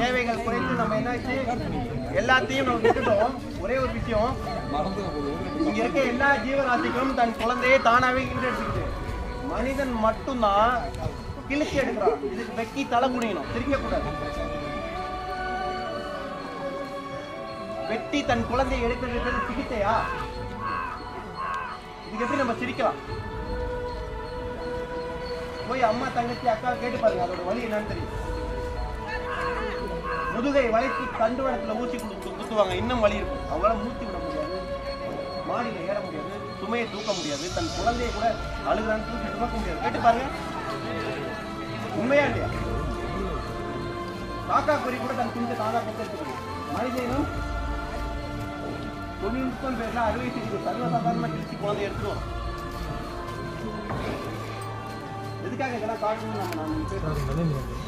தேவைகள் குறைந்து நம்ம என்னாச்சு? எல்லாத்தையும் நம்ம விட்டுட்டோம். ஒரே ஒரு விஷயம். இங்க இருக்க எல்லா ஜீவராசிகளும் தன் குழந்தையை தானாவே ஈண்டெடுத்துக்கிட்டு மனிதன் மட்டும்தான் கிழிச்சு எடுக்கிறான். இதுக்கு வெக்கி தலை குனியணும். திரிக்கக்கூடாது. வெட்டி தன் குழந்தையை எடுக்கிறது சிகிச்சையா? இதுக்கு எப்படி நம்ம சிரிக்கலாம்? போய் அம்மா தங்கச்சி அக்கா கேட்டு பாருங்க. அதோட வழி என்னன்னு தெரியும். முதுகை வளைத்து தண்டுவடத்துல ஊசி கொடுத்து குத்துவாங்க. இன்னும் வலி இருக்கும். அவங்களால மூச்சு விட முடியாது. மாடியில ஏற முடியாது. சுமையை தூக்க முடியாது. தன் குழந்தையை கூட அழுகுறான்னு தூக்கி தூக்க முடியாது. கேட்டு பாருங்க. உண்மையா இல்லையா? காக்கா குறி கூட தன் குஞ்சை தானா கொடுத்து மனிதனும் தொழில்நுட்பம் பேர்ல அறுவை சிகிச்சை சர்வசாதாரணமா கிழிச்சு குழந்தை எடுத்துருவோம் எதுக்காக இதெல்லாம் காட்டணும் நம்ம நான் பேசுறோம்